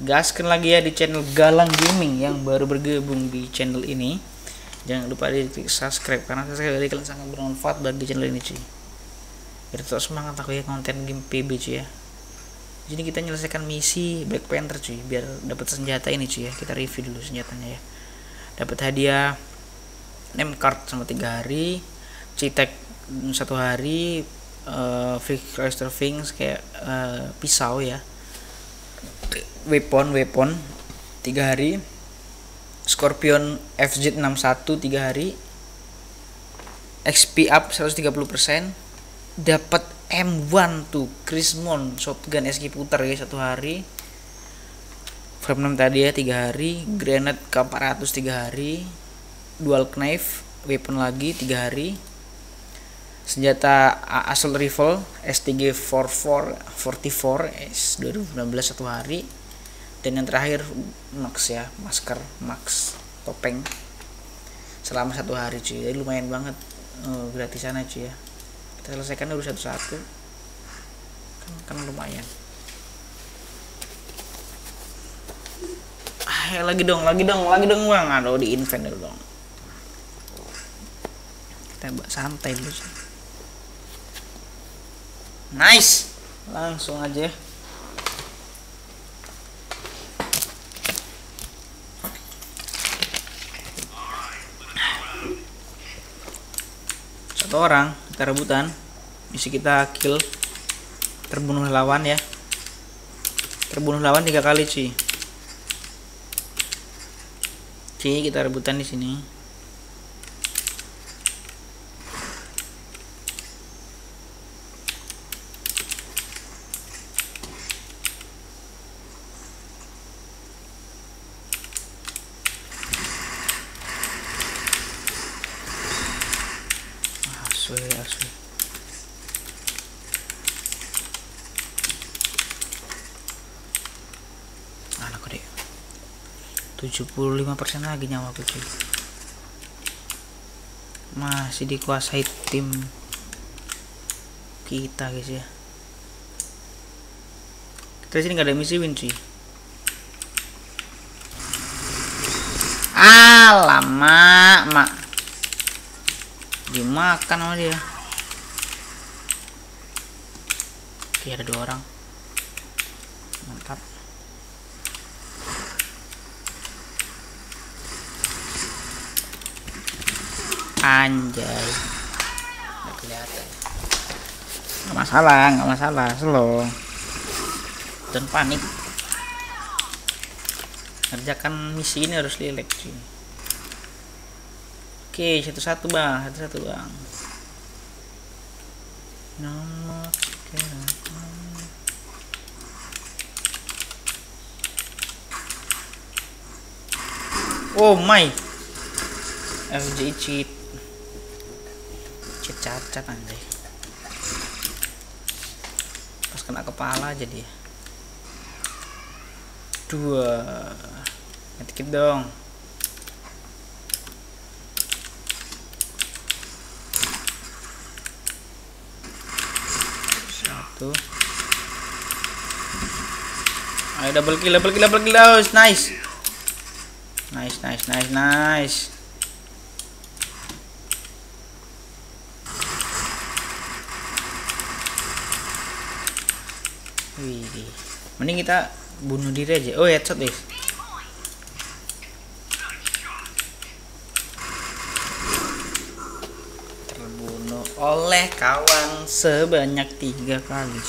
gaskan lagi ya di channel Galang Gaming yang baru bergabung di channel ini. Jangan lupa di klik subscribe karena subscribe dari kalian sangat bermanfaat bagi channel ini cuy. Biar tetap semangat aku ya konten game PB cuy ya. Jadi kita menyelesaikan misi Black Panther cuy biar dapat senjata ini cuy ya. Kita review dulu senjatanya ya. Dapat hadiah name card sama tiga hari citek satu hari uh, Crystal Things kayak uh, pisau ya weapon weapon. Tiga hari. Scorpion FZ61 tiga hari. XP up 130% dapat M1 tuh Krismon shotgun SG putar guys satu hari. Frame 6 tadi ya tiga hari. Granate K400 tiga hari. Dual knife weapon lagi tiga hari senjata assault rifle STG 44 44 S 2019 satu hari. Dan yang terakhir max ya masker max topeng. Selama satu hari cuy. Jadi lumayan banget uh, gratisan aja ya. Kita selesaikan dulu satu-satu. Kan, kan lumayan. Ah, lagi dong lagi dong lagi dong bang. Aduh di invent dulu dong. Kita santai dulu cuy nice. Langsung aja. Satu orang kita rebutan. Misi kita kill. Terbunuh lawan ya. Terbunuh lawan tiga kali cuy oke kita rebutan di sini asu asu anak deh 75% lagi nyawa cuy. Masih dikuasai tim kita guys ya. Kita sini nggak ada misi win cuy. Alamak mak dimakan sama dia. Oke ada dua orang. Mantap. Anjay. Nggak kelihatan. Nggak masalah nggak masalah. Slow. Dan panik kerjakan misi ini harus lilek cuy Oke, satu-satu bang, satu-satu bang. Nomor Oh my, FJ cheat, cheat cacat anjay. Pas kena kepala jadi. Dua, ngetik dong. Satu ayo double kill double kill double kill oh, nice nice nice nice nice Wih, mending kita bunuh diri aja. Oh, headshot deh. Terbunuh oleh kawan sebanyak tiga kali.